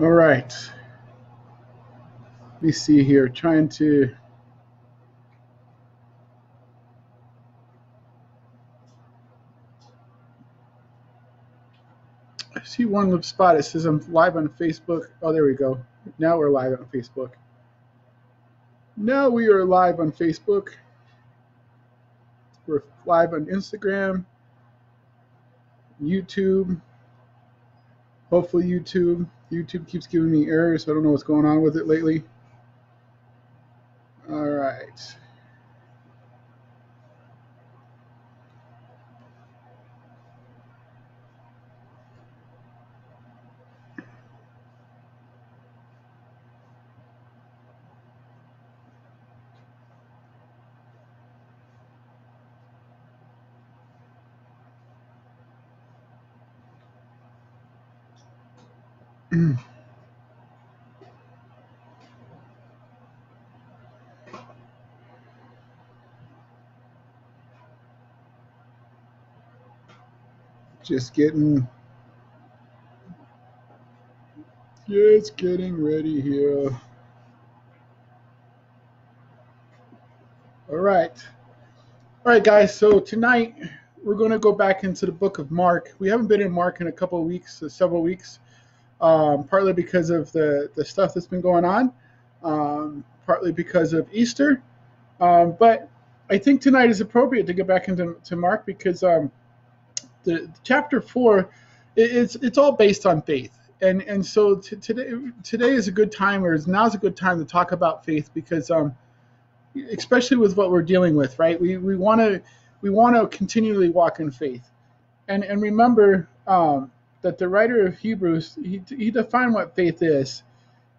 All right. Let me see here. Trying to. I see one spot. It says I'm live on Facebook. Oh, there we go. Now we're live on Facebook. Now we are live on Facebook. We're live on Instagram, YouTube. Hopefully, YouTube. YouTube keeps giving me errors. So I don't know what's going on with it lately. All right. Just getting just getting ready here. All right. All right, guys. So tonight we're going to go back into the book of Mark. We haven't been in Mark in a couple of weeks, uh, several weeks, um, partly because of the, the stuff that's been going on, um, partly because of Easter. Um, but I think tonight is appropriate to get back into to Mark because um, the chapter four, it's it's all based on faith, and and so t- today today is a good time, or now's a good time to talk about faith because um, especially with what we're dealing with, right? We we want to we want to continually walk in faith, and and remember um, that the writer of Hebrews he he defined what faith is,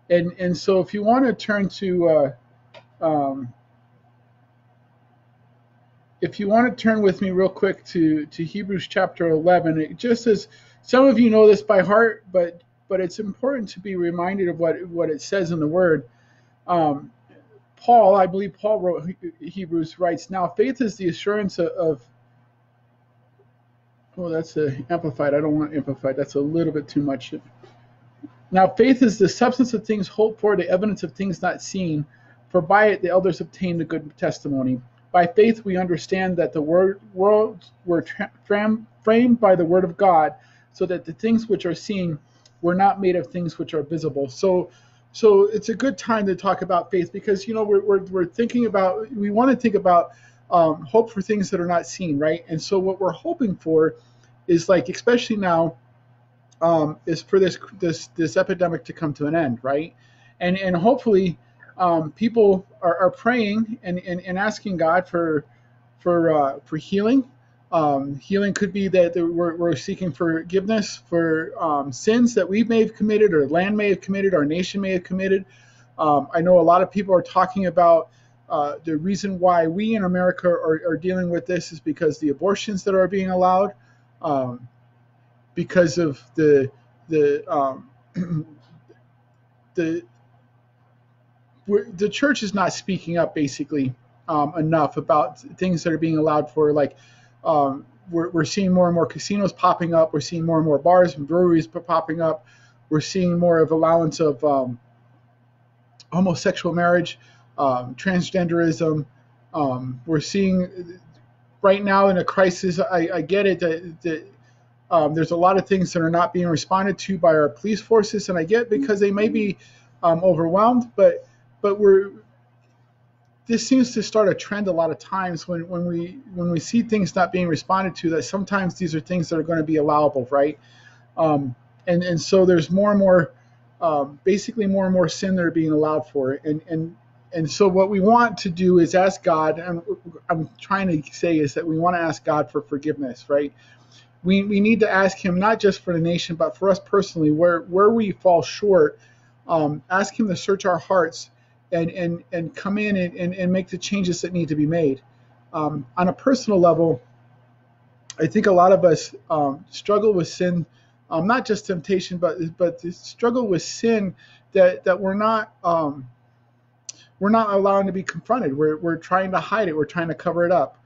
and and so if you want to turn to uh, um, if you want to turn with me real quick to, to Hebrews chapter 11, it just as some of you know this by heart, but but it's important to be reminded of what what it says in the Word. Um, Paul, I believe Paul wrote Hebrews writes now faith is the assurance of, of oh that's a amplified. I don't want amplified. That's a little bit too much. Now faith is the substance of things hoped for, the evidence of things not seen. For by it the elders obtained a good testimony. By faith, we understand that the word, worlds were tra- framed by the word of God, so that the things which are seen were not made of things which are visible. So, so it's a good time to talk about faith because you know we're we're, we're thinking about we want to think about um, hope for things that are not seen, right? And so what we're hoping for is like especially now um, is for this this this epidemic to come to an end, right? And and hopefully um, people are, are praying and, and, and, asking God for for uh, for healing. Um, healing could be that we're, we're seeking forgiveness for um, sins that we may have committed, or land may have committed, our nation may have committed. Um, I know a lot of people are talking about uh, the reason why we in America are, are, dealing with this is because the abortions that are being allowed, um, because of the the um, the the church is not speaking up basically um, enough about things that are being allowed for like um, we're, we're seeing more and more casinos popping up. We're seeing more and more bars and breweries popping up. We're seeing more of allowance of um, homosexual marriage um, transgenderism. Um, we're seeing right now in a crisis i, I get it that, that um, there's a lot of things that are not being responded to by our police forces and i get because they may be overwhelmed but but we're this seems to start a trend a lot of times when, when we when we see things not being responded to that sometimes these are things that are going to be allowable right? Um, and and so there's more and more um, basically more and more sin that are being allowed for and and and so what we want to do is ask God and I'm trying to say is that we want to ask God for forgiveness right? We, we need to ask him not just for the nation but for us personally where where we fall short um, ask him to search our hearts and and and come in and, and, and make the changes that need to be made. Um, on a personal level, I think a lot of us um, struggle with sin, um, not just temptation, but but struggle with sin that that we're not um, we're not allowing to be confronted. We're we're trying to hide it. We're trying to cover it up.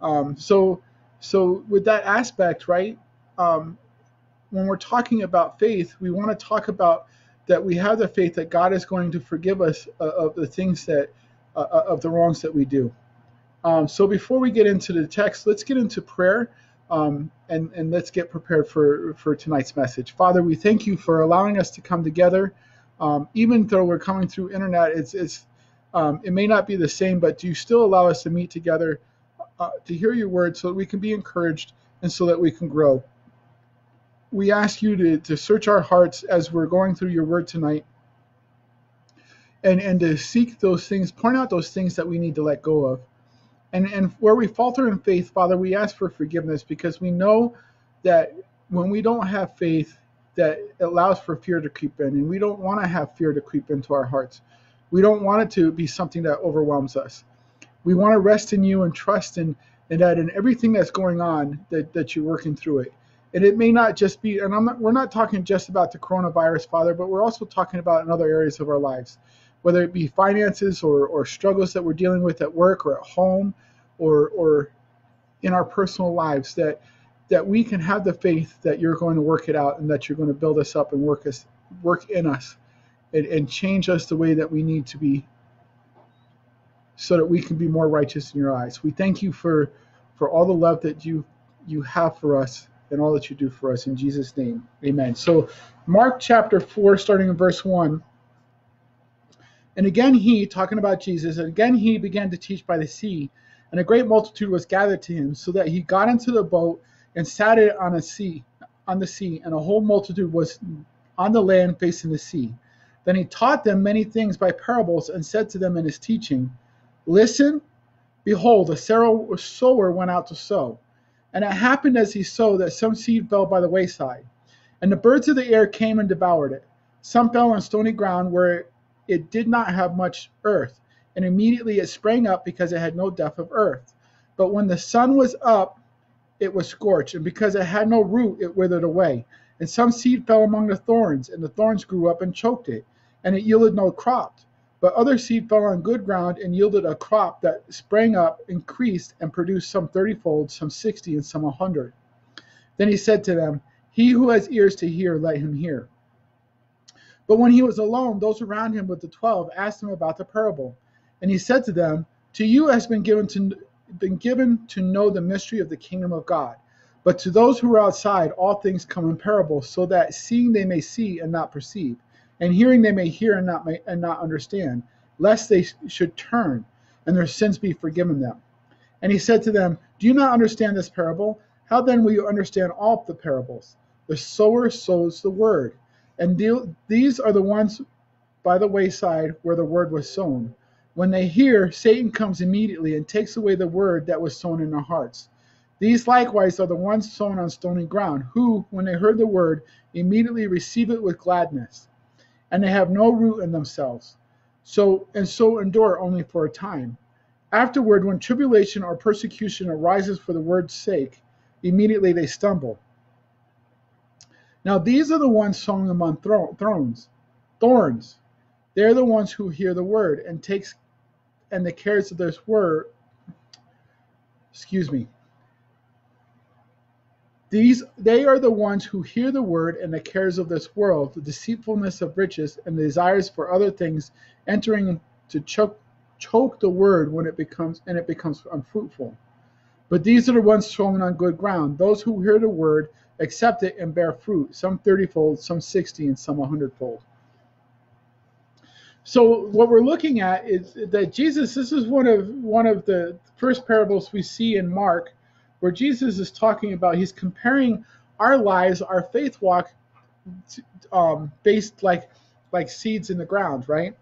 Um, so so with that aspect, right? Um, when we're talking about faith, we want to talk about that we have the faith that God is going to forgive us uh, of the things that uh, uh, of the wrongs that we do. Um, so before we get into the text, let's get into prayer. Um, and, and let's get prepared for, for tonight's message. Father, we thank you for allowing us to come together. Um, even though we're coming through internet, it's, it's um, it may not be the same, but do you still allow us to meet together uh, to hear your word so that we can be encouraged and so that we can grow? We ask you to, to search our hearts as we're going through your word tonight and, and to seek those things, point out those things that we need to let go of. And, and where we falter in faith, Father, we ask for forgiveness because we know that when we don't have faith, that allows for fear to creep in. And we don't want to have fear to creep into our hearts. We don't want it to be something that overwhelms us. We want to rest in you and trust in, in that in everything that's going on, that, that you're working through it. And it may not just be, and I'm not, we're not talking just about the coronavirus, Father, but we're also talking about in other areas of our lives whether it be finances or, or struggles that we're dealing with at work or at home or, or in our personal lives, that, that we can have the faith that you're going to work it out and that you're going to build us up and work us work in us and, and change us the way that we need to be so that we can be more righteous in your eyes. We thank you for for all the love that you you have for us and all that you do for us in Jesus name. Amen. So Mark chapter 4 starting in verse 1 and again he, talking about Jesus, and again he began to teach by the sea, and a great multitude was gathered to him, so that he got into the boat and sat it on a sea, on the sea, and a whole multitude was on the land facing the sea. Then he taught them many things by parables, and said to them in his teaching, Listen, behold, a sower went out to sow. And it happened as he sowed that some seed fell by the wayside, and the birds of the air came and devoured it. Some fell on stony ground where it did not have much earth, and immediately it sprang up because it had no depth of earth. But when the sun was up, it was scorched, and because it had no root, it withered away. And some seed fell among the thorns, and the thorns grew up and choked it, and it yielded no crop. But other seed fell on good ground and yielded a crop that sprang up, increased, and produced some thirtyfold, some sixty, and some a hundred. Then he said to them, He who has ears to hear, let him hear. But when he was alone, those around him with the twelve asked him about the parable. And he said to them, To you has been given to been given to know the mystery of the kingdom of God. But to those who are outside, all things come in parables, so that seeing they may see and not perceive, and hearing they may hear and not may, and not understand, lest they should turn and their sins be forgiven them. And he said to them, Do you not understand this parable? How then will you understand all the parables? The sower sows the word. And these are the ones by the wayside where the word was sown. When they hear, Satan comes immediately and takes away the word that was sown in their hearts. These likewise are the ones sown on stony ground, who, when they heard the word, immediately receive it with gladness, and they have no root in themselves. So and so endure only for a time. Afterward, when tribulation or persecution arises for the word's sake, immediately they stumble. Now these are the ones sown among thrones, thorns. They're the ones who hear the word and takes and the cares of this word. Excuse me. These they are the ones who hear the word and the cares of this world, the deceitfulness of riches and the desires for other things entering to choke choke the word when it becomes and it becomes unfruitful. But these are the ones sown on good ground, those who hear the word accept it and bear fruit, some thirtyfold, some 60, and some a hundredfold. So what we're looking at is that Jesus, this is one of one of the first parables we see in Mark, where Jesus is talking about, he's comparing our lives, our faith walk, um, based like like seeds in the ground, right?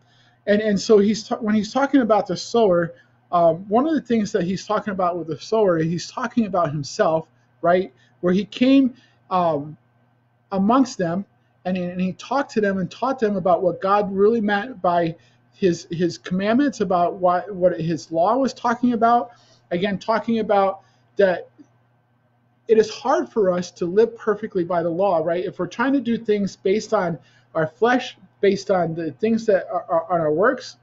And and so he's when he's talking about the sower, um, one of the things that he's talking about with the sower, he's talking about himself, right? Where he came um, amongst them, and he, and he talked to them and taught them about what God really meant by his his commandments, about what what his law was talking about. Again, talking about that it is hard for us to live perfectly by the law, right? If we're trying to do things based on our flesh, based on the things that are, on our works,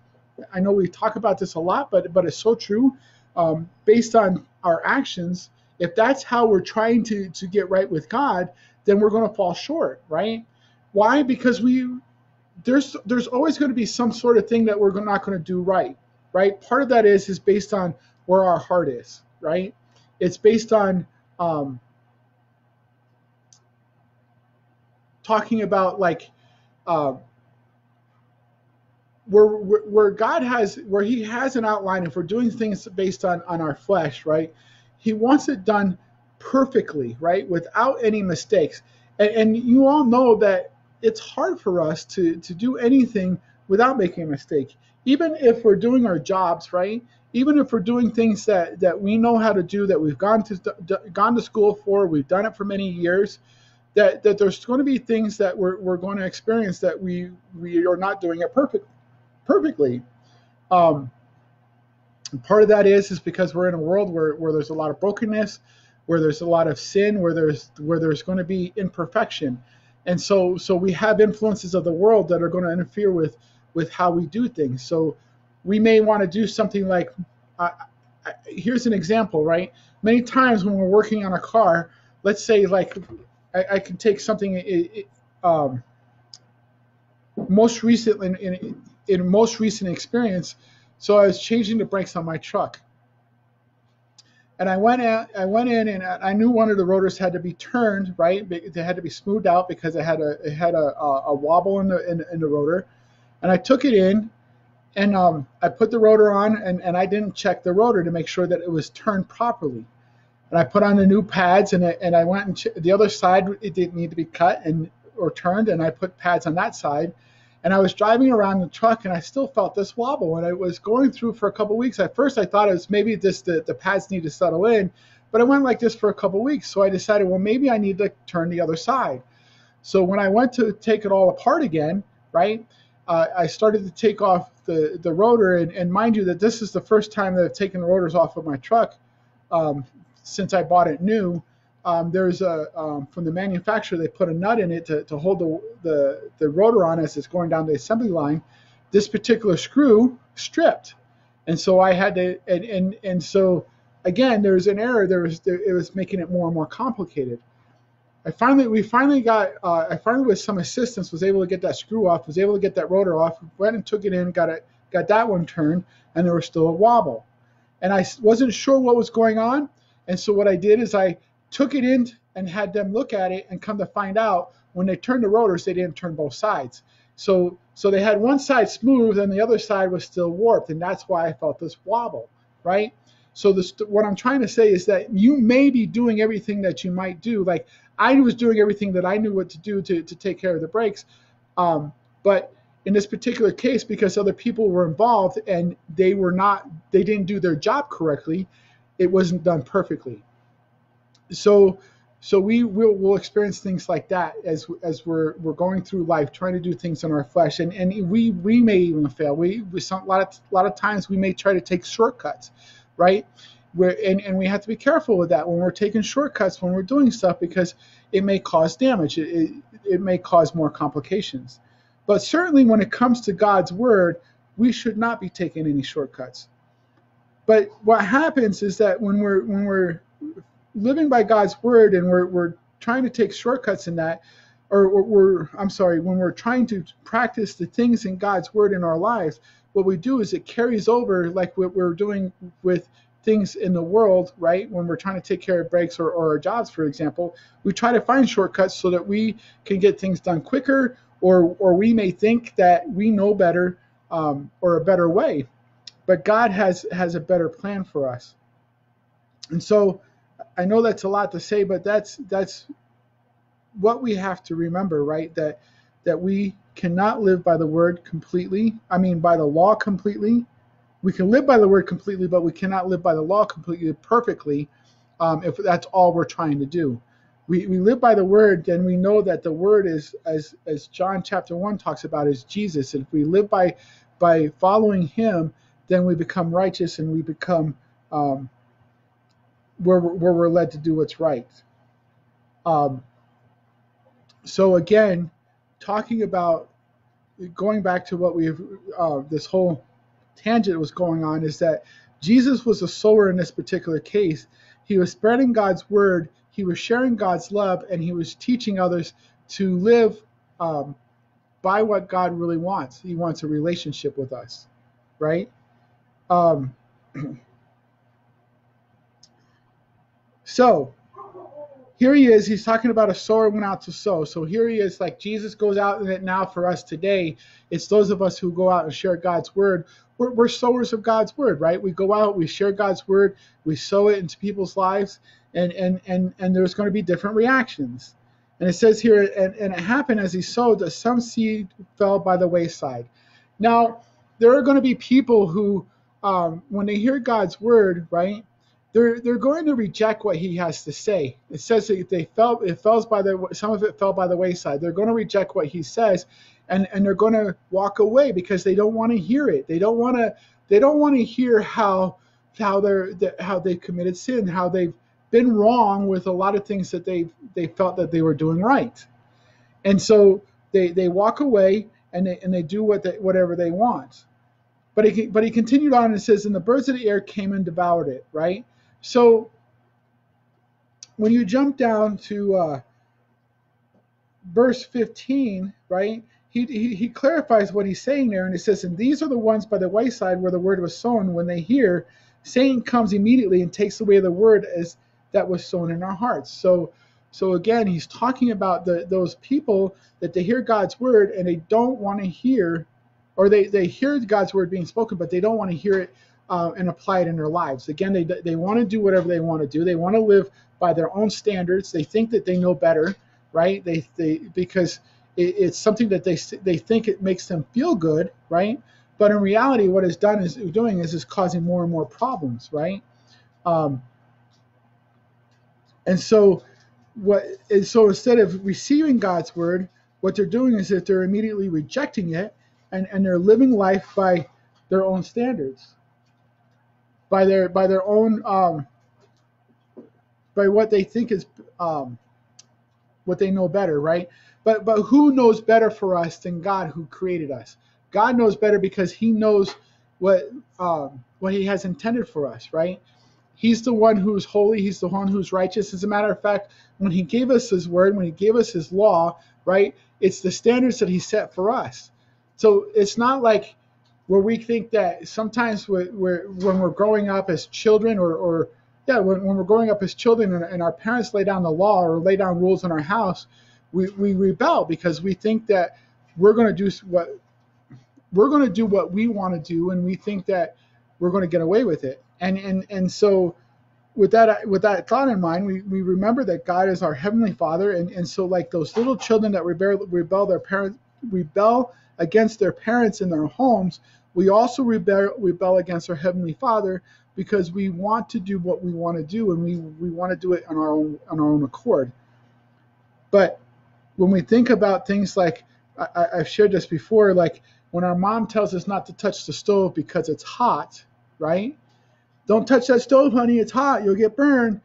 I know we talk about this a lot, but but it's so true. Um, based on our actions, if that's how we're trying to, to get right with God, then we're going to fall short, right? Why? Because we there's there's always going to be some sort of thing that we're not going to do right, right? Part of that is is based on where our heart is, right? It's based on um, talking about like uh, where, where God has where He has an outline. If we're doing things based on on our flesh, right? He wants it done perfectly, right, without any mistakes. And, and you all know that it's hard for us to to do anything without making a mistake. Even if we're doing our jobs, right? Even if we're doing things that that we know how to do, that we've gone to gone to school for, we've done it for many years that, that there's going to be things that we're, we're going to experience that we we are not doing it perfect perfectly. Um, part of that is is because we're in a world where, where there's a lot of brokenness, where there's a lot of sin, where there's where there's going to be imperfection, and so so we have influences of the world that are going to interfere with with how we do things. So we may want to do something like uh, here's an example, right? Many times when we're working on a car, let's say like I, I can take something it, um, most recent in, in, in most recent experience. So I was changing the brakes on my truck, and I went in, I went in and I knew one of the rotors had to be turned right. They had to be smoothed out because it had a it had a, a, wobble in the in, in, the rotor, and I took it in. And um, I put the rotor on, and, and I didn't check the rotor to make sure that it was turned properly. And I put on the new pads and I, and I went and ch- the other side it didn't need to be cut and or turned and I put pads on that side. And I was driving around the truck and I still felt this wobble and I was going through for a couple weeks. At first I thought it was maybe just the, the pads need to settle in but it went like this for a couple weeks. So I decided well maybe I need to turn the other side. So when I went to take it all apart again right uh, I started to take off the the rotor and, and mind you that this is the first time that I've taken the rotors off of my truck um, since I bought it new, um, there's a um, from the manufacturer they put a nut in it to, to hold the, the the rotor on as it's going down the assembly line. This particular screw stripped, and so I had to and and, and so again there was an error. There was there, it was making it more and more complicated. I finally we finally got uh, I finally with some assistance was able to get that screw off. Was able to get that rotor off. Went and took it in. Got it got that one turned, and there was still a wobble, and I wasn't sure what was going on. And so what I did is I took it in and had them look at it and come to find out when they turned the rotors, they didn't turn both sides. So so they had one side smooth and the other side was still warped, and that's why I felt this wobble, right? So this, what I'm trying to say is that you may be doing everything that you might do. Like I was doing everything that I knew what to do to, to take care of the brakes. Um, but in this particular case, because other people were involved and they were not, they didn't do their job correctly, it wasn't done perfectly. So so we will we'll experience things like that as as we're we're going through life trying to do things in our flesh and and we we may even fail we, we some, a lot of a lot of times we may try to take shortcuts right? And, and we have to be careful with that when we're taking shortcuts when we're doing stuff because it may cause damage. It, it, it may cause more complications. But certainly when it comes to god's word we should not be taking any shortcuts. But what happens is that when we're when we're living by God's word and we're we're trying to take shortcuts in that, or we're I'm sorry, when we're trying to practice the things in God's word in our lives, what we do is it carries over like what we're doing with things in the world, right? When we're trying to take care of brakes or, or our jobs, for example, we try to find shortcuts so that we can get things done quicker, or or we may think that we know better um, or a better way but God has has a better plan for us. And so I know that's a lot to say, but that's that's what we have to remember, right? That that we cannot live by the word completely. I mean by the law completely. We can live by the word completely, but we cannot live by the law completely perfectly um, if that's all we're trying to do. We, we live by the word, then we know that the word is, as as John chapter one talks about, is Jesus. And if we live by by following Him, then we become righteous and we become um, where, where we're led to do what's right. Um, so again, talking about going back to what we've uh, this whole tangent was going on is that Jesus was a sower in this particular case. He was spreading God's word, he was sharing God's love, and he was teaching others to live um, by what God really wants. He wants a relationship with us, right? Um, so here he is. He's talking about a sower went out to sow. So here he is, like Jesus goes out in it now for us today. It's those of us who go out and share God's word. We're, we're sowers of God's word, right? We go out, we share God's word, we sow it into people's lives, and and and and there's going to be different reactions. And it says here, and, and it happened as he sowed that some seed fell by the wayside. Now, there are going to be people who, um, when they hear God's word, right, they're they're going to reject what he has to say. It says that they fell, it falls by the some of it fell by the wayside. They're going to reject what he says, and and they're going to walk away because they don't want to hear it. They don't want to they don't want to hear how how they're how they committed sin, how they've been wrong with a lot of things that they they felt that they were doing right, and so they they walk away and they and they do what they, whatever they want. But he but he continued on and says, and the birds of the air came and devoured it. Right. So when you jump down to uh, verse 15, right? He, he, he clarifies what he's saying there, and he says, And these are the ones by the wayside where the word was sown. When they hear, Satan comes immediately and takes away the word as that was sown in our hearts. So, so again, he's talking about the, those people that they hear God's word and they don't want to hear, or they, they hear God's word being spoken, but they don't want to hear it uh, and apply it in their lives. Again, they, they want to do whatever they want to do. They want to live by their own standards. They think that they know better, right? They, they because it, it's something that they they think it makes them feel good, right? But in reality, what it's done is doing is is causing more and more problems, right? Um, and so what and so instead of receiving God's word, what they're doing is that they're immediately rejecting it and, and they're living life by their own standards. By their by their own um, by what they think is um, what they know better, right? But but who knows better for us than God who created us? God knows better because He knows what um, what He has intended for us, right? He's the one who's holy. He's the one who's righteous. As a matter of fact, when He gave us His word, when He gave us His law, right? It's the standards that He set for us. So it's not like where we think that sometimes we're, we're, when we're growing up as children or, or yeah, when, when we're growing up as children and, and, our parents lay down the law or lay down rules in our house, we, we rebel because we think that we're going to do what we're going to do what we want to do, and we think that we're going to get away with it. And and and so with that with that thought in mind, we, we remember that God is our heavenly Father, and, and so like those little children that rebel rebel their parents rebel against their parents in their homes, we also rebel rebel against our heavenly Father because we want to do what we want to do, and we we want to do it on our own on our own accord. But when we think about things like I, I've shared this before, like when our mom tells us not to touch the stove because it's hot, right? Don't touch that stove, honey. It's hot. You'll get burned.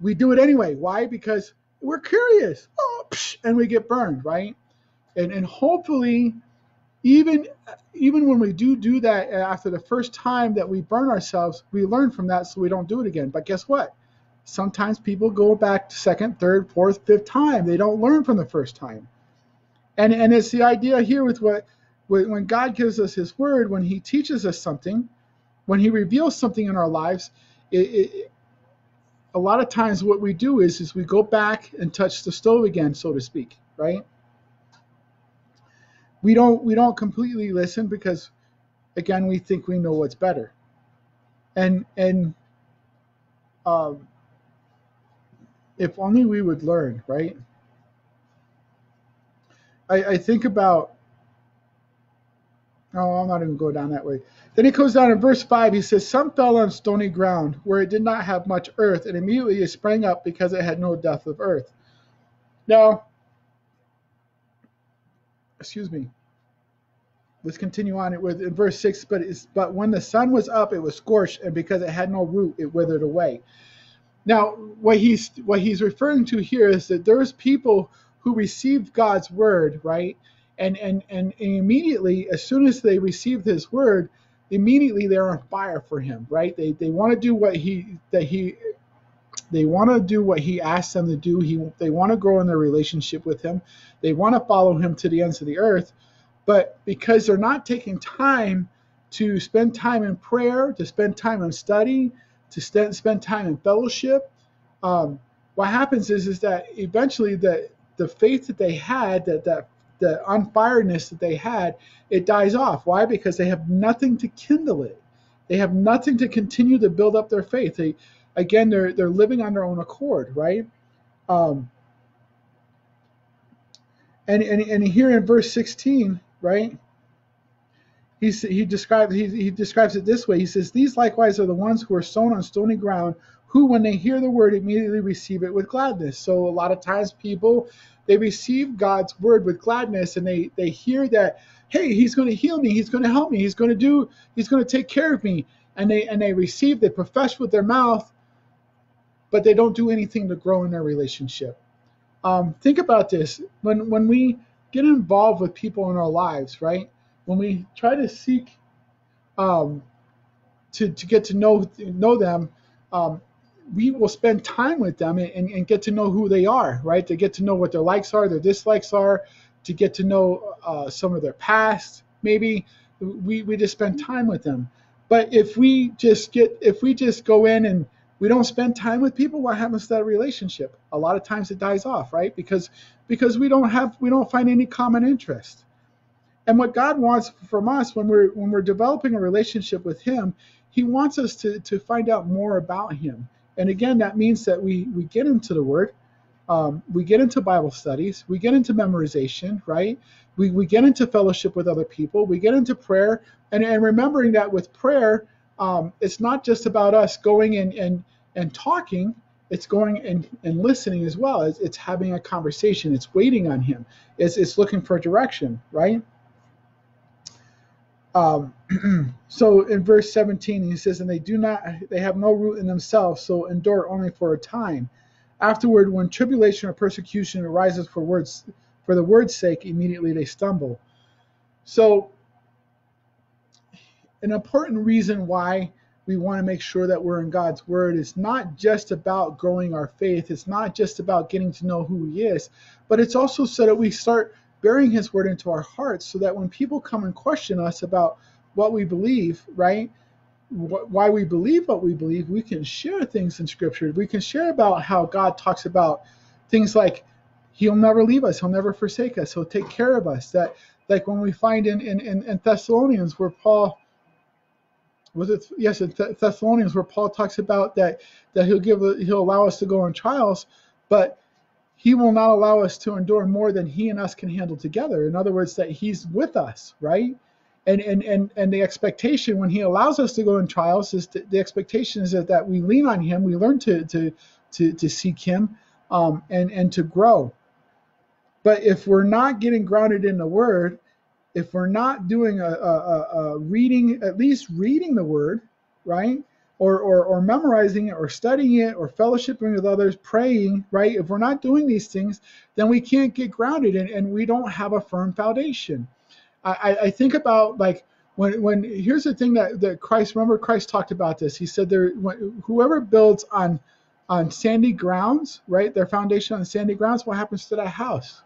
We do it anyway. Why? Because we're curious. Oh, psh, and we get burned, right? And and hopefully, even even when we do do that uh, after the first time that we burn ourselves, we learn from that so we don't do it again. But guess what? sometimes people go back second, third, fourth, fifth time. They don't learn from the first time. And and it's the idea here with what when God gives us His Word, when He teaches us something, when He reveals something in our lives, it, it, a lot of times what we do is is we go back and touch the stove again, so to speak, right? We don't we don't completely listen because again we think we know what's better. And and um, if only we would learn, right? I, I think about, oh, I'm not even go down that way. Then he goes down in verse 5, he says, Some fell on stony ground where it did not have much earth, and immediately it sprang up because it had no depth of earth. Now, excuse me. Let's continue on it with in verse 6. But, is but when the sun was up, it was scorched, and because it had no root, it withered away. Now, what he's what he's referring to here is that there's people who received God's word, right? And and and immediately, as soon as they received His word, immediately they're on fire for Him, right? They they want to do what he that he they want to do what he asked them to do. He they want to grow in their relationship with Him. They want to follow Him to the ends of the earth. But because they're not taking time to spend time in prayer, to spend time in study, to spend spend time in fellowship, um, what happens is is that eventually the the faith that they had, that that the unfiredness that they had, it dies off. Why? Because they have nothing to kindle it. They have nothing to continue to build up their faith. They again they're they're living on their own accord, right? Um, and, and and here in verse 16, right? He's, he describes he, he describes it this way. He says, "These likewise are the ones who are sown on stony ground, who, when they hear the word, immediately receive it with gladness." So a lot of times people they receive God's word with gladness, and they they hear that, hey, He's going to heal me, He's going to help me, He's going to do, He's going to take care of me, and they and they receive, they profess with their mouth, but they don't do anything to grow in their relationship. Um, think about this when when we get involved with people in our lives, right? when we try to seek um, to, to get to know know them, um, we will spend time with them and, and, get to know who they are, right? To get to know what their likes are, their dislikes are, to get to know uh, some of their past. Maybe we, we just spend time with them. But if we just get if we just go in and we don't spend time with people, what happens to that relationship? A lot of times it dies off, right? Because because we don't have we don't find any common interest. And what God wants from us when we're when we're developing a relationship with Him, He wants us to to find out more about Him. And again, that means that we we get into the Word, um, we get into Bible studies, we get into memorization, right? We we get into fellowship with other people, we get into prayer, and and remembering that with prayer, um, it's not just about us going and and and talking it's going and, and listening as well. It's, it's having a conversation. It's waiting on him. It's, it's looking for direction, right? Um, so in verse 17, he says, And they do not, they have no root in themselves, so endure only for a time. Afterward, when tribulation or persecution arises for words, for the word's sake, immediately they stumble. So, an important reason why we want to make sure that we're in God's Word is not just about growing our faith. It's not just about getting to know who He is, but it's also so that we start bearing his word into our hearts so that when people come and question us about what we believe, right? Why we believe what we believe, we can share things in scripture. We can share about how God talks about things like he'll never leave us, he'll never forsake us, he'll take care of us. That like when we find in, in, in Thessalonians where Paul was it yes in Thessalonians where Paul talks about that that he'll give he'll allow us to go on trials, but he will not allow us to endure more than he and us can handle together. In other words, that he's with us, right? And and and, and the expectation when he allows us to go in trials is to, the expectation is that, that we lean on him, we learn to to to, to seek him um, and and to grow. But if we're not getting grounded in the word, if we're not doing a, a, a reading, at least reading the word, right? or, or, or memorizing it or studying it or fellowshipping with others, praying, right? If we're not doing these things, then we can't get grounded and, and we don't have a firm foundation. I, I think about like when, when here's the thing that, that Christ, remember Christ talked about this. He said there, whoever builds on, on sandy grounds, right? Their foundation on sandy grounds, what happens to that house?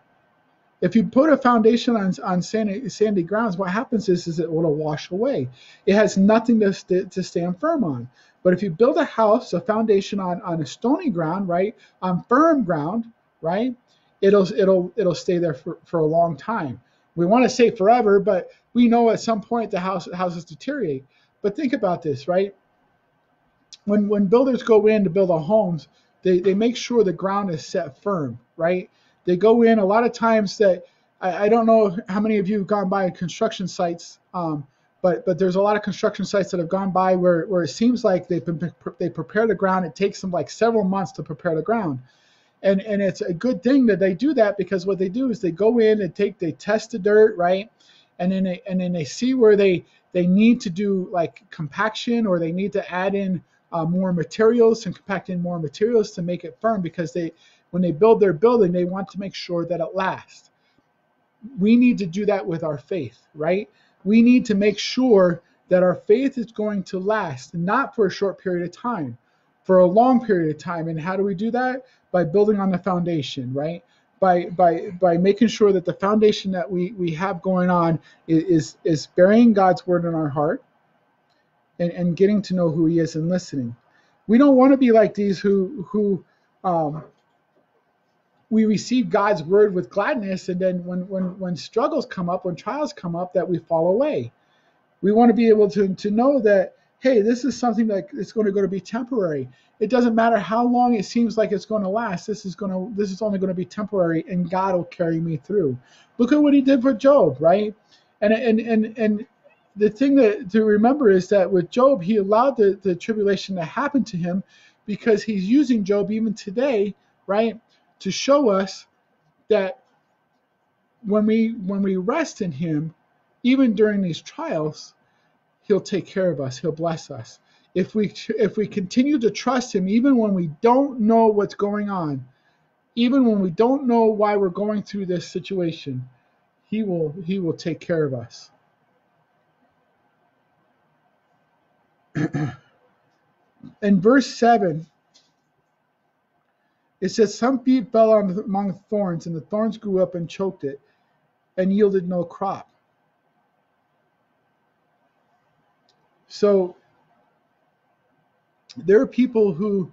If you put a foundation on, on sandy, sandy grounds, what happens is, is it will wash away. It has nothing to, st- to stand firm on. But if you build a house, a foundation on, on a stony ground, right, on firm ground, right, it'll it'll it'll stay there for, for a long time. We want to say forever, but we know at some point the house houses deteriorate. But think about this, right? When when builders go in to build a homes, they, they make sure the ground is set firm, right? They go in a lot of times that I, I don't know how many of you have gone by construction sites, um, but but there's a lot of construction sites that have gone by where, where it seems like they've been they prepare the ground. It takes them like several months to prepare the ground, and and it's a good thing that they do that because what they do is they go in and take they test the dirt right, and then they and then they see where they they need to do like compaction or they need to add in uh, more materials and compact in more materials to make it firm because they when they build their building, they want to make sure that it lasts. We need to do that with our faith, right? We need to make sure that our faith is going to last, not for a short period of time, for a long period of time. And how do we do that? By building on the foundation, right? by by by making sure that the foundation that we we have going on is is burying God's word in our heart and, and getting to know who He is and listening. We don't want to be like these who who um, we receive God's word with gladness, and then when when when struggles come up, when trials come up, that we fall away. We want to be able to to know that hey, this is something that is going to go to be temporary. It doesn't matter how long it seems like it's going to last. This is going to this is only going to be temporary, and God will carry me through. Look at what He did for Job, right? And and and and the thing that to remember is that with Job, he allowed the, the tribulation to happen to him because he's using Job even today, right, to show us that when we when we rest in him, even during these trials, he'll take care of us, he'll bless us. If we if we continue to trust him even when we don't know what's going on, even when we don't know why we're going through this situation, he will he will take care of us. in verse 7, it says, Some seed fell among thorns, and the thorns grew up and choked it, and yielded no crop. So there are people who,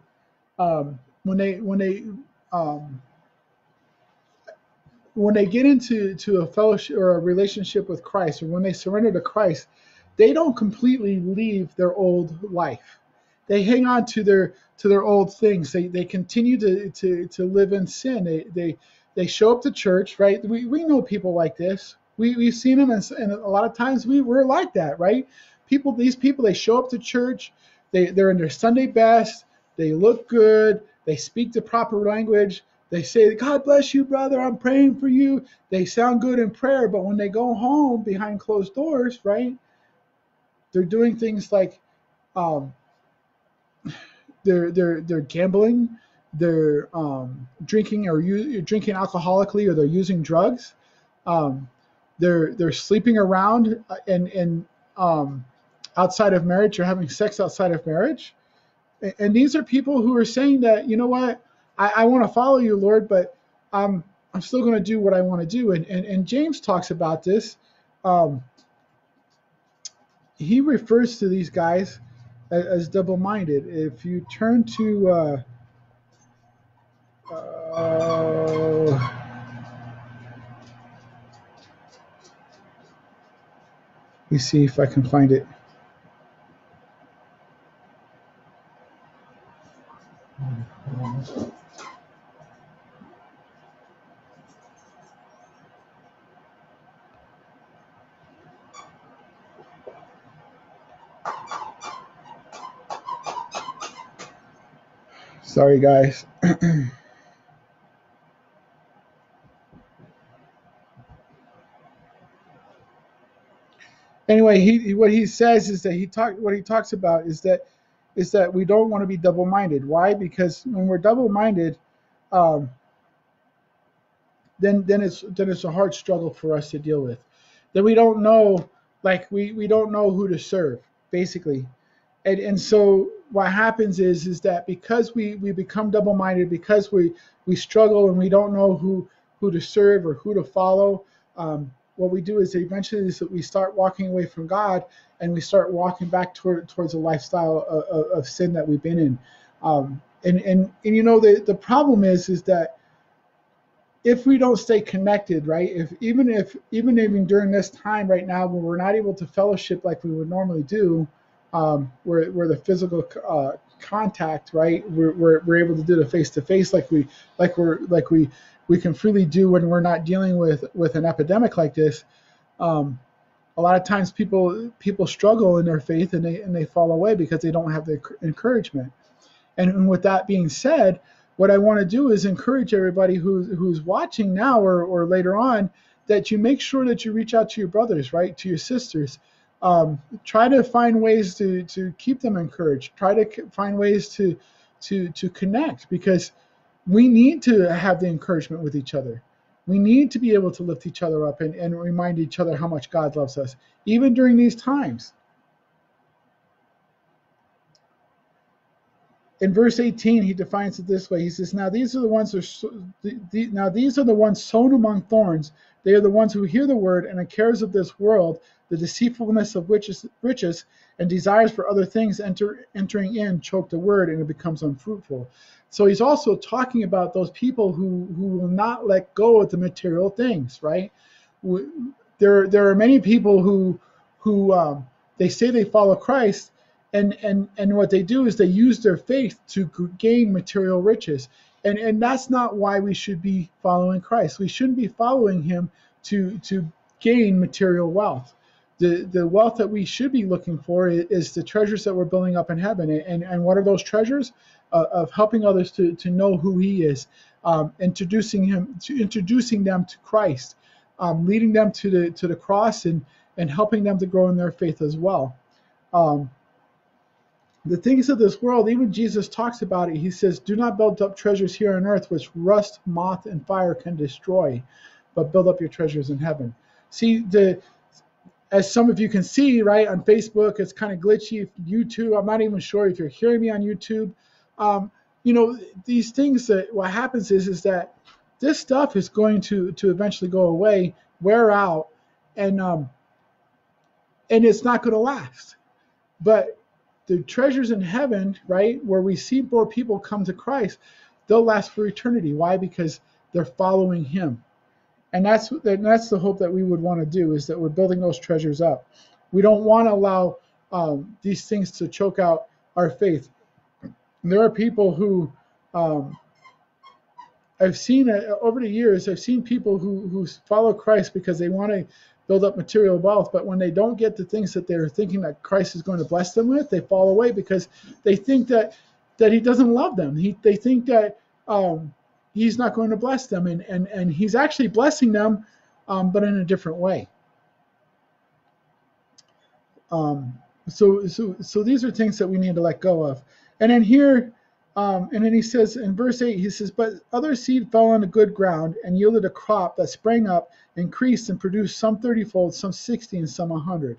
um, when they when they um, when they get into to a fellowship or a relationship with Christ, or when they surrender to Christ, they don't completely leave their old life. They hang on to their to their old things. They they continue to to, to live in sin. They they they show up to church, right? We, we know people like this. We we've seen them, and, and a lot of times we were like that, right? People, these people, they show up to church. They they're in their Sunday best. They look good. They speak the proper language. They say, God bless you, brother. I'm praying for you. They sound good in prayer, but when they go home behind closed doors, right? They're doing things like um, they're they're they're gambling, they're um, drinking or u- drinking alcoholically, or they're using drugs. Um, they're they're sleeping around and and um, outside of marriage or having sex outside of marriage. And, and these are people who are saying that you know what I, I want to follow you, Lord, but I'm I'm still going to do what I want to do. And, and and James talks about this. Um, he refers to these guys as, double-minded. If you turn to uh, uh, let me see if I can find it. Sorry, guys. anyway, he what he says is that he talk what he talks about is that is that we don't want to be double-minded. Why? Because when we're double-minded, um, then then it's then it's a hard struggle for us to deal with. Then we don't know, like we we don't know who to serve, basically, and and so what happens is is that because we we become double-minded because we we struggle and we don't know who who to serve or who to follow um, what we do is eventually is that we start walking away from god and we start walking back toward, towards a lifestyle of, of, of sin that we've been in. Um, and, and and you know the the problem is is that if we don't stay connected right if even if even even during this time right now when we're not able to fellowship like we would normally do um, where where the physical uh, contact, right? We're, we're, we're able to do the face to face like we like we're like we we can freely do when we're not dealing with with an epidemic like this. Um, a lot of times people people struggle in their faith and they and they fall away because they don't have the encouragement. And, and with that being said, what I want to do is encourage everybody who's who's watching now or, or later on that you make sure that you reach out to your brothers, right, to your sisters, um, try to find ways to to keep them encouraged. Try to find ways to to to connect because we need to have the encouragement with each other. We need to be able to lift each other up and, and remind each other how much God loves us, even during these times. In verse 18 he defines it this way. He says now these are the ones are the, the, now these are the ones sown among thorns. They are the ones who hear the word and the cares of this world the deceitfulness of riches, riches and desires for other things enter entering in choke the word and it becomes unfruitful. So he's also talking about those people who who will not let go of the material things right? There there are many people who who um, they say they follow christ and and and what they do is they use their faith to gain material riches. And and that's not why we should be following christ. We shouldn't be following him to to gain material wealth. The the wealth that we should be looking for is, the treasures that we're building up in heaven. And and what are those treasures? Uh, of helping others to to know who he is. Um, introducing him to introducing them to christ. Um, leading them to the to the cross and and helping them to grow in their faith as well. Um, the things of this world, even Jesus talks about it. He says, Do not build up treasures here on earth, which rust, moth, and fire can destroy, but build up your treasures in heaven. See, the as some of you can see, right, on Facebook, it's kind of glitchy. YouTube, I'm not even sure if you're hearing me on YouTube. Um, you know, these things that what happens is is that this stuff is going to to eventually go away, wear out, and um, and it's not going to last. But the treasures in heaven, right, where we see more people come to Christ, they'll last for eternity. Why? Because they're following Him, and that's and that's the hope that we would want to do is that we're building those treasures up. We don't want to allow um, these things to choke out our faith. there are people who um, I've seen uh, over the years. I've seen people who who follow Christ because they want to build up material wealth. But when they don't get the things that they're thinking that Christ is going to bless them with, they fall away because they think that that He doesn't love them. He, they think that um, He's not going to bless them, and and and He's actually blessing them, um, but in a different way. Um, so so so these are things that we need to let go of. And then here um, and then he says in verse 8, he says, But other seed fell on a good ground and yielded a crop that sprang up, increased, and produced some thirtyfold, some sixty, and some a hundred.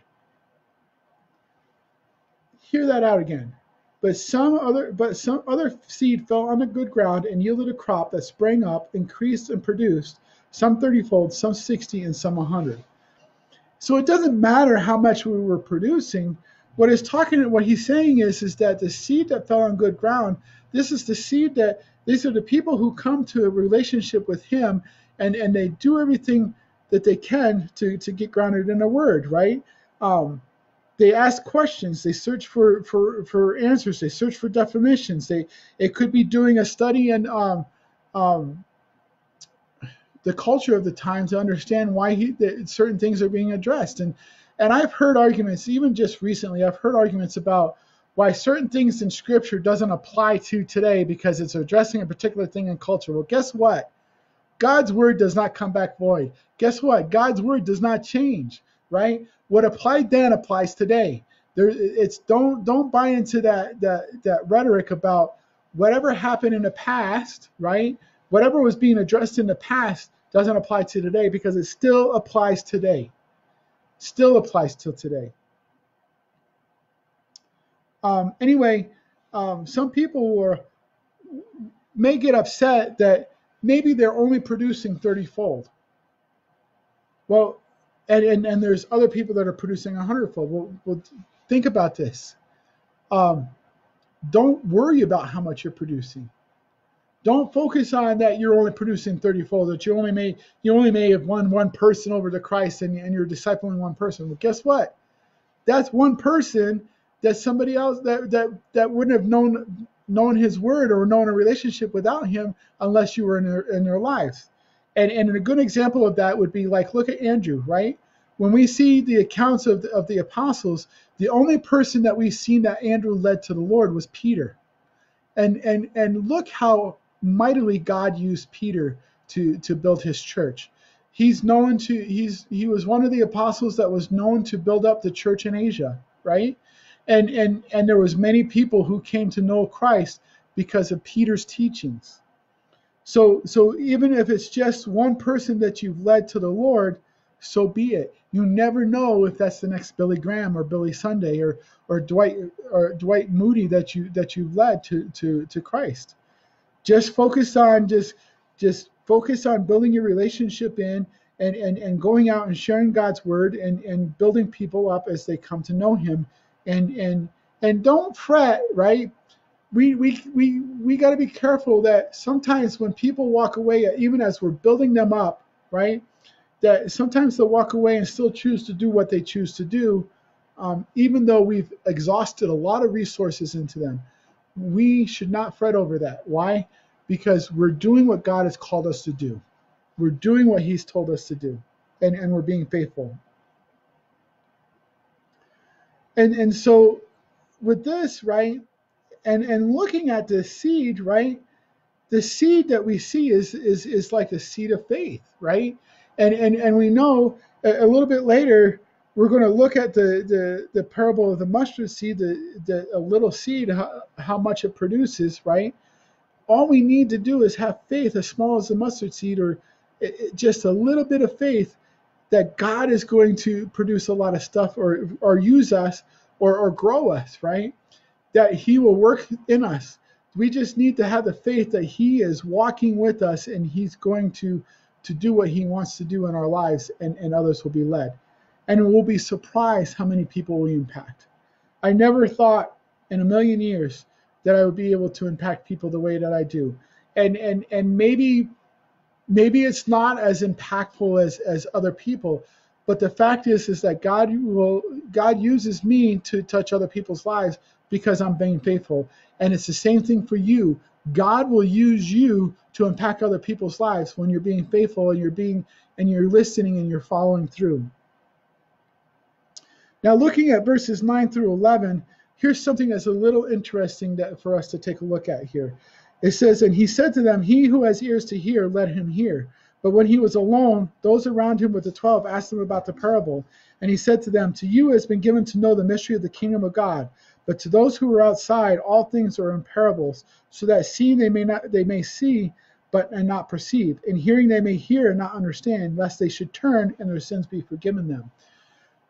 Hear that out again. But some other but some other seed fell on the good ground and yielded a crop that sprang up, increased, and produced some thirtyfold, some sixty, and some a hundred. So it doesn't matter how much we were producing. What is talking what he's saying is, is that the seed that fell on good ground this is the seed that these are the people who come to a relationship with Him and, and they do everything that they can to, to get grounded in the Word, right? Um, they ask questions they search for, for, for answers they search for definitions they it could be doing a study in um, um, the culture of the time to understand why he, certain things are being addressed and and i've heard arguments even just recently i've heard arguments about why certain things in scripture doesn't apply to today because it's addressing a particular thing in culture. Well, guess what? God's word does not come back void. Guess what? God's word does not change, right? What applied then applies today. There, it's don't don't buy into that that that rhetoric about whatever happened in the past, right? Whatever was being addressed in the past doesn't apply to today because it still applies today. Still applies till today. Um, anyway, um, some people were may get upset that maybe they're only producing 30 fold. Well, and, and, and there's other people that are producing 100 fold. Well, well think about this. Um, don't worry about how much you're producing. Don't focus on that you're only producing 30 fold, that you only may you only may have won one person over to Christ and, and you're discipling one person. Well, guess what? That's one person that somebody else that that that wouldn't have known known his word or known a relationship without him unless you were in their in their lives. And and a good example of that would be like look at Andrew, right? When we see the accounts of the, of the apostles, the only person that we've seen that Andrew led to the Lord was Peter. And and and look how mightily God used Peter to to build his church. He's known to he's he was one of the apostles that was known to build up the church in Asia, right? And and and there was many people who came to know Christ because of Peter's teachings. So so even if it's just one person that you've led to the Lord, so be it. You never know if that's the next Billy Graham or Billy Sunday or or Dwight or Dwight Moody that you that you've led to to to Christ. Just focus on just just focus on building your relationship in and, and, and going out and sharing God's word and, and building people up as they come to know him and and and don't fret, right? We we we we got to be careful that sometimes when people walk away, even as we're building them up, right? That sometimes they'll walk away and still choose to do what they choose to do, um, even though we've exhausted a lot of resources into them. We should not fret over that. Why? Because we're doing what God has called us to do. We're doing what He's told us to do, and, and we're being faithful. And and so with this, right, and and looking at the seed, right, the seed that we see is is is like a seed of faith, right? And and and we know a, a little bit later we're going to look at the the, the parable of the mustard seed, the, the a little seed, how, how much it produces, right? All we need to do is have faith as small as the mustard seed, or it, it, just a little bit of faith that God is going to produce a lot of stuff, or or use us, or or grow us, right? That He will work in us. We just need to have the faith that He is walking with us, and He's going to to do what He wants to do in our lives, and, and others will be led and we'll be surprised how many people we impact. I never thought in a million years that I would be able to impact people the way that I do. And and and maybe maybe it's not as impactful as as other people, but the fact is is that God will God uses me to touch other people's lives because I'm being faithful. And it's the same thing for you. God will use you to impact other people's lives when you're being faithful and you're being and you're listening and you're following through. Now, looking at verses 9 through 11, here's something that's a little interesting that, for us to take a look at here. It says, And he said to them, He who has ears to hear, let him hear. But when he was alone, those around him with the twelve asked him about the parable. And he said to them, To you has been given to know the mystery of the kingdom of God. But to those who are outside, all things are in parables, so that seeing they may not they may see, but and not perceive, and hearing they may hear and not understand, lest they should turn and their sins be forgiven them.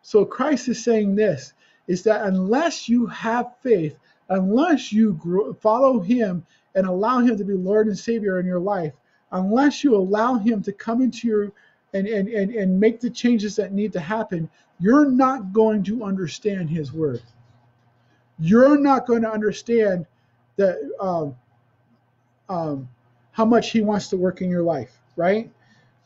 So Christ is saying this is that unless you have faith, unless you grow, follow him and allow him to be Lord and Savior in your life, unless you allow him to come into your and, and, and, and make the changes that need to happen, you're not going to understand his word. You're not going to understand that um, um, how much he wants to work in your life, right?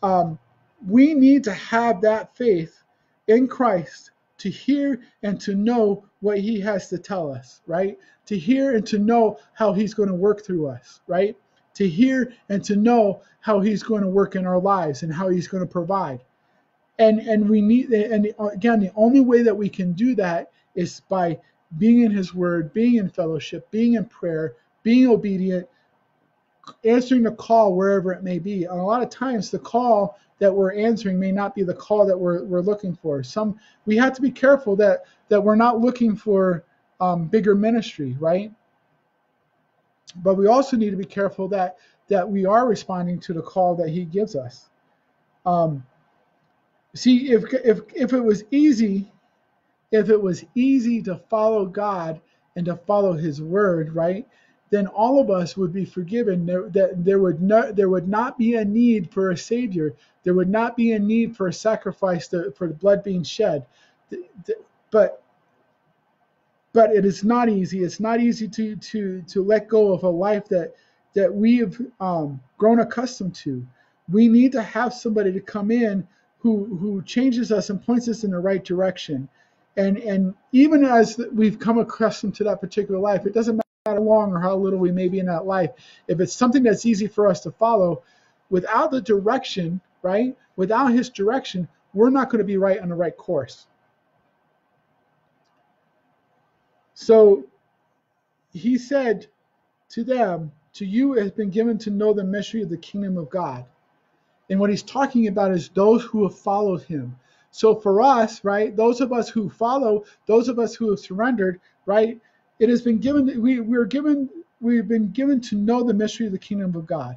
Um, we need to have that faith in Christ to hear and to know what he has to tell us, right? To hear and to know how he's going to work through us, right? To hear and to know how he's going to work in our lives and how he's going to provide. And and we need and again the only way that we can do that is by being in his word, being in fellowship, being in prayer, being obedient, answering the call wherever it may be. And a lot of times the call that we're answering may not be the call that we're, we're looking for. Some we have to be careful that that we're not looking for um, bigger ministry, right? But we also need to be careful that that we are responding to the call that He gives us. Um, see, if if if it was easy, if it was easy to follow God and to follow His word, right? Then all of us would be forgiven. There, that there would not there would not be a need for a savior. There would not be a need for a sacrifice to, for the blood being shed. But but it is not easy. It's not easy to to to let go of a life that that we've um, grown accustomed to. We need to have somebody to come in who who changes us and points us in the right direction. And and even as we've come accustomed to that particular life, it doesn't matter how long or how little we may be in that life, if it's something that's easy for us to follow, without the direction, right? Without his direction, we're not going to be right on the right course. So he said to them, To you it has been given to know the mystery of the kingdom of God. And what he's talking about is those who have followed him. So for us, right, those of us who follow, those of us who have surrendered, right, it has been given we we're given we've been given to know the mystery of the kingdom of God.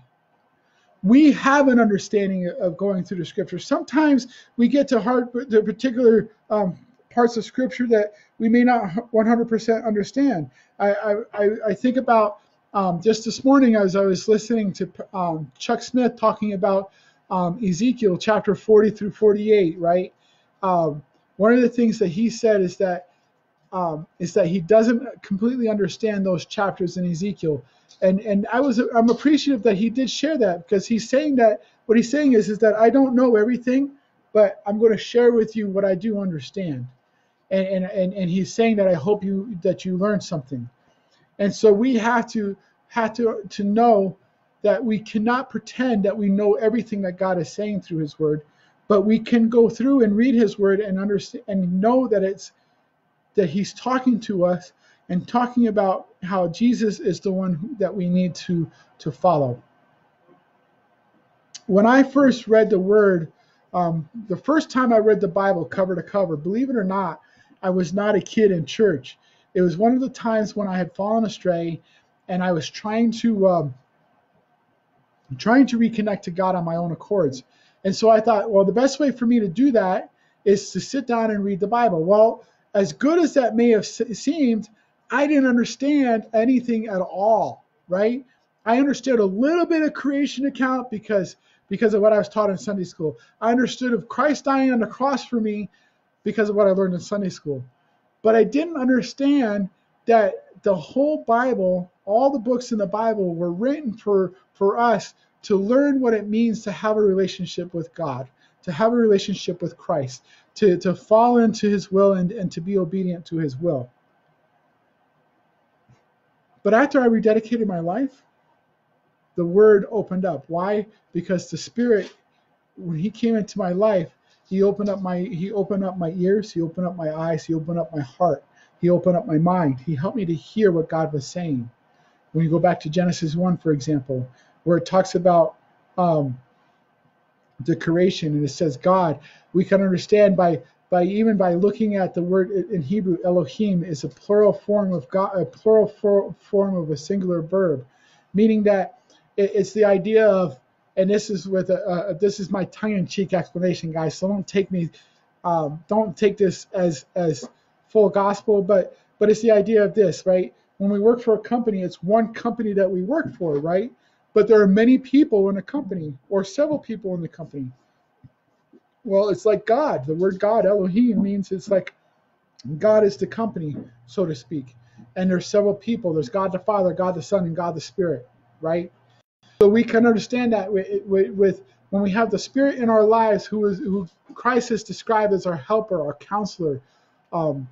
we have an understanding of going through the scripture. Sometimes we get to hard the particular um, parts of scripture that we may not 100% understand. I, I, I think about um, just this morning as I was listening to um, Chuck Smith talking about um, Ezekiel chapter 40 through 48, right? Um, one of the things that he said is that um, is that he doesn't completely understand those chapters in Ezekiel, and and I was I'm appreciative that he did share that because he's saying that what he's saying is is that I don't know everything, but I'm going to share with you what I do understand, and and and, and he's saying that I hope you that you learn something, and so we have to have to to know that we cannot pretend that we know everything that God is saying through His Word, but we can go through and read His Word and understand and know that it's that He's talking to us and talking about how Jesus is the one that we need to to follow. When I first read the Word, um, the first time I read the Bible cover to cover, believe it or not, I was not a kid in church. It was one of the times when I had fallen astray, and I was trying to um, trying to reconnect to God on my own accords. And so I thought, well, the best way for me to do that is to sit down and read the Bible. Well, as good as that may have seemed, I didn't understand anything at all, right? I understood a little bit of creation account because because of what I was taught in Sunday school. I understood of Christ dying on the cross for me because of what I learned in Sunday school. But I didn't understand that the whole Bible, all the books in the Bible were written for for us to learn what it means to have a relationship with God, to have a relationship with Christ, to, to fall into his will and, and to be obedient to his will. But after I rededicated my life, the word opened up. Why? Because the Spirit, when He came into my life, He opened up my He opened up my ears, He opened up my eyes, He opened up my heart, He opened up my mind. He helped me to hear what God was saying. When you go back to Genesis 1, for example, where it talks about um, the creation and it says God, we can understand by by even by looking at the word in Hebrew, Elohim is a plural form of God, a plural for, form of a singular verb, meaning that it, it's the idea of, and this is with a, this is my tongue-in-cheek explanation, guys. So don't take me, um, don't take this as as full gospel, but but it's the idea of this, right? When we work for a company, it's one company that we work for, right? But there are many people in a company or several people in the company. Well, it's like God. The word God, Elohim, means it's like God is the company, so to speak. And there's several people. There's God the Father, God the Son, and God the Spirit, right? So we can understand that with, with, when we have the Spirit in our lives, who is who Christ is described as our helper, our counselor, um,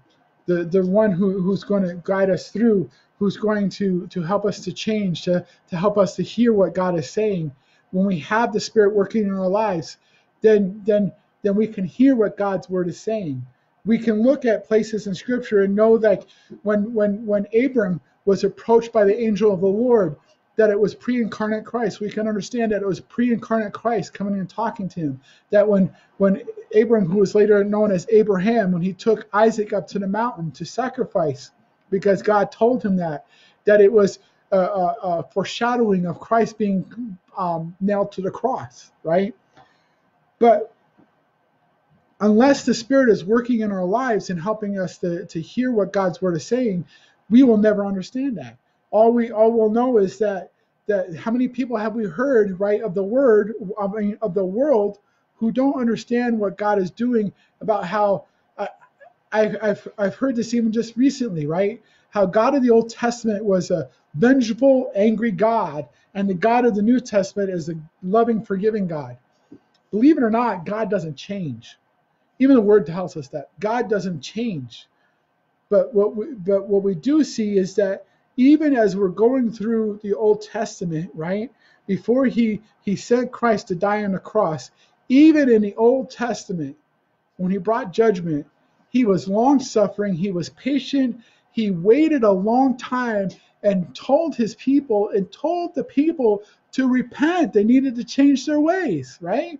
the the one who, who's going to guide us through who's going to to help us to change to to help us to hear what god is saying. When we have the spirit working in our lives then then then we can hear what god's word is saying. We can look at places in scripture and know that when when when abram was approached by the angel of the lord that it was pre-incarnate Christ. We can understand that it was pre-incarnate Christ coming and talking to him. That when when Abram, who was later known as Abraham, when he took Isaac up to the mountain to sacrifice, because God told him that, that it was a, a, a foreshadowing of Christ being um, nailed to the cross, right? But unless the Spirit is working in our lives and helping us to, to hear what God's word is saying, we will never understand that all we all will know is that that how many people have we heard right of the word I mean, of the world who don't understand what God is doing about how I, I've, I've heard this even just recently, right? How God of the Old Testament was a vengeful, angry God, and the God of the New Testament is a loving, forgiving God. Believe it or not, God doesn't change. Even the Word tells us that God doesn't change. But what we, but what we do see is that even as we're going through the Old Testament, right? Before he he sent Christ to die on the cross, even in the Old Testament, when he brought judgment, he was long suffering, he was patient, he waited a long time and told his people and told the people to repent. They needed to change their ways, right?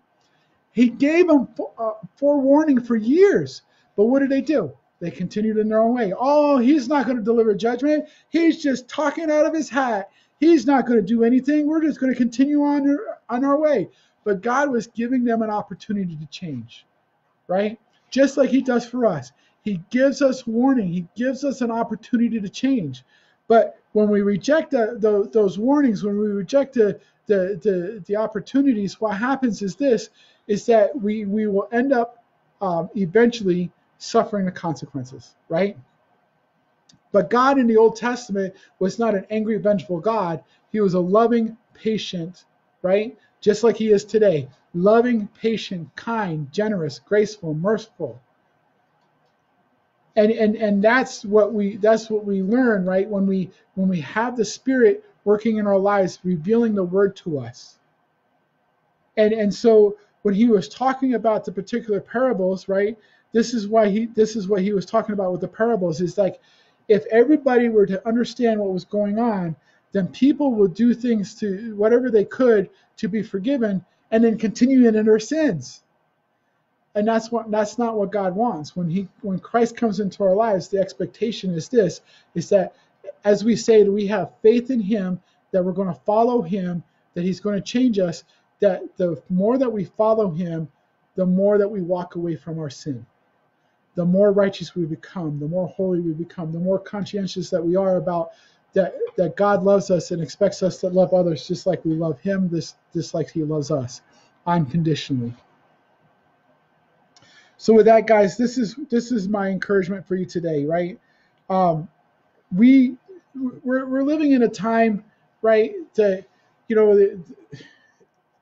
He gave them uh, forewarning for years. But what did they do? They continued in their own way. Oh, he's not going to deliver judgment. He's just talking out of his hat. He's not going to do anything. We're just going to continue on on our way. But God was giving them an opportunity to change, right? Just like He does for us. He gives us warning. He gives us an opportunity to change. But when we reject the, the, those warnings, when we reject the, the, the, opportunities, what happens is this, is that we, we will end up um, eventually suffering the consequences, right? But God in the Old Testament was not an angry, vengeful God. He was a loving, patient, right? Just like he is today. Loving, patient, kind, generous, graceful, merciful. And, and and that's what we that's what we learn, right? When we when we have the spirit working in our lives, revealing the word to us. And and so when he was talking about the particular parables, right? This is why he this is what he was talking about with the parables is like if everybody were to understand what was going on, then people would do things to whatever they could to be forgiven and then continue in their sins. And that's what that's not what God wants. When he when Christ comes into our lives, the expectation is this is that as we say that we have faith in him, that we're going to follow him, that he's going to change us, that the more that we follow him, the more that we walk away from our sin the more righteous we become, the more holy we become, the more conscientious that we are about that that God loves us and expects us to love others just like we love Him, this just like He loves us, unconditionally. So with that, guys, this is this is my encouragement for you today, right? Um, we we're, we're living in a time, right? That you know,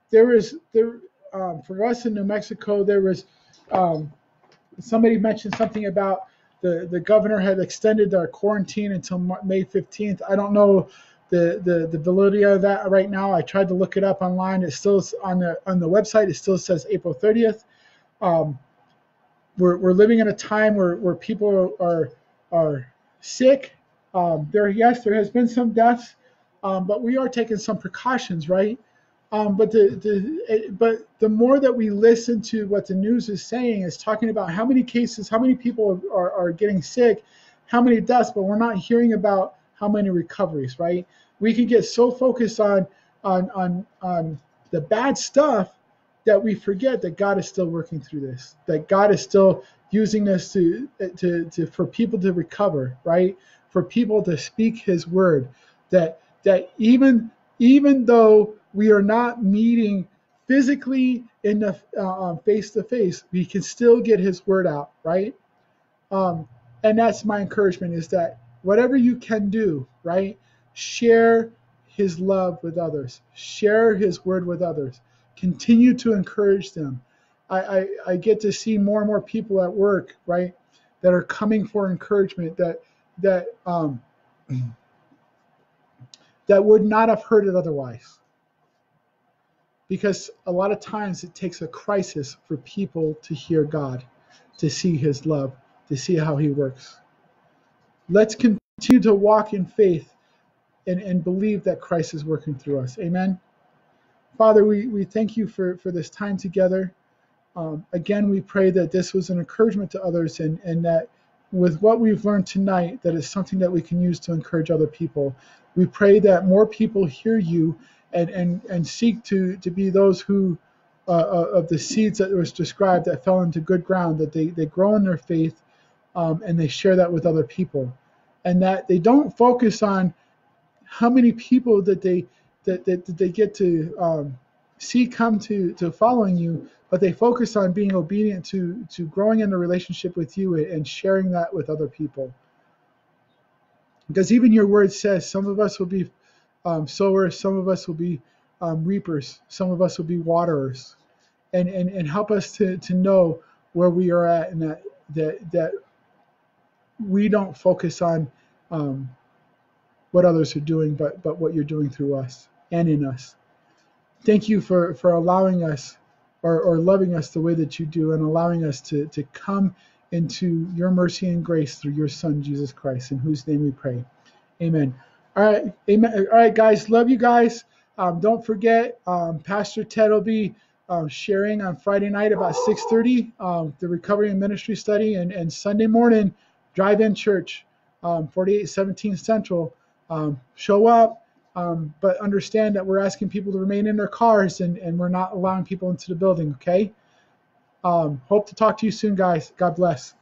there is there um, for us in New Mexico, there was um, somebody mentioned something about the, the governor had extended our quarantine until May 15th. I don't know the, the, the validity of that right now. I tried to look it up online. It still on the on the website. It still says April 30th. Um, we're, we're living in a time where, where people are are sick. Um, there yes, there has been some deaths, um, but we are taking some precautions, right? Um, but the, the but the more that we listen to what the news is saying is talking about how many cases, how many people are, are getting sick, how many deaths, but we're not hearing about how many recoveries, right? We can get so focused on on on on the bad stuff that we forget that God is still working through this, that God is still using this to to, to for people to recover, right? For people to speak His word, that that even even though we are not meeting physically in the face to face, we can still get His word out, right? Um, and that's my encouragement: is that whatever you can do, right, share His love with others, share His word with others, continue to encourage them. I, I, I get to see more and more people at work, right, that are coming for encouragement that that um, that would not have heard it otherwise because a lot of times it takes a crisis for people to hear God, to see His love, to see how He works. Let's continue to walk in faith and, and believe that Christ is working through us. Amen. Father, we, we thank you for, for this time together. Um, again, we pray that this was an encouragement to others and, and that with what we've learned tonight, that is something that we can use to encourage other people. We pray that more people hear you and, and, and seek to, to be those who, uh, uh, of the seeds that was described that fell into good ground, that they, they grow in their faith um, and they share that with other people. And that they don't focus on how many people that they that, that, that they get to um, see come to, to following you, but they focus on being obedient to, to growing in a relationship with you and sharing that with other people. Because even your word says some of us will be um, sowers, some of us will be um, reapers, some of us will be waterers, and, and, and help us to, to know where we are at and that, that, that we don't focus on um, what others are doing, but, but what you're doing through us and in us. Thank you for, for allowing us or, or loving us the way that you do and allowing us to, to come into your mercy and grace through your Son, Jesus Christ, in whose name we pray. Amen. All right, amen. All right, guys, love you guys. Um, don't forget, um, Pastor Ted will be um, sharing on Friday night about 6:30 um, the Recovery and Ministry Study, and, and Sunday morning, Drive-In Church, um, 4817 Central. Um, show up, but understand that we're asking people to remain in their cars and, and we're not allowing people into the building, okay? Hope to talk to you soon, guys. God bless.